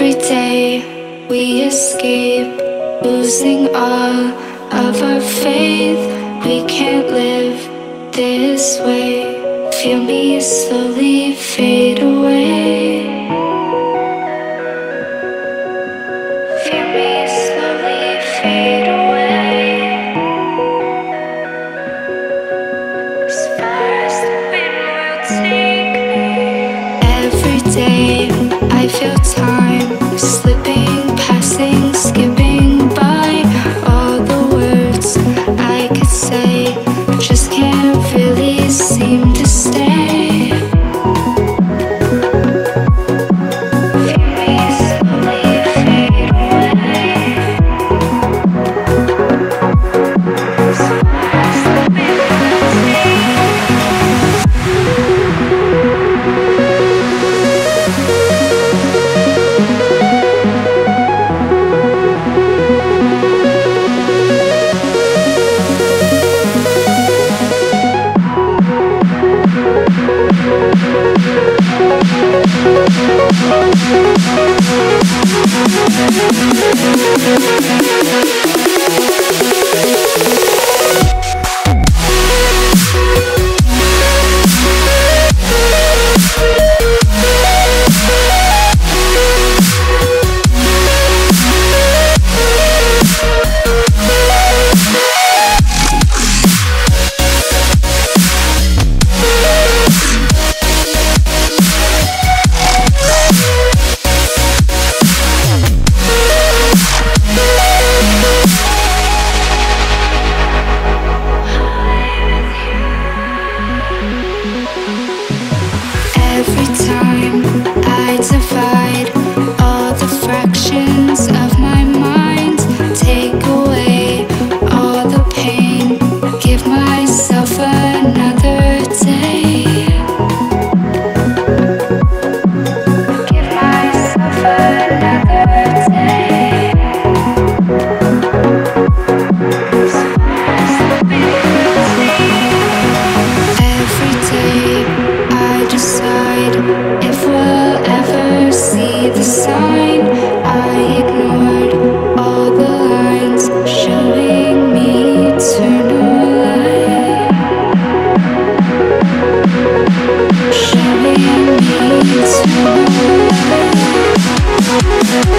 Every day we escape, losing all of our faith. We can't live this way. Feel me slowly fade away. Feel me slowly fade.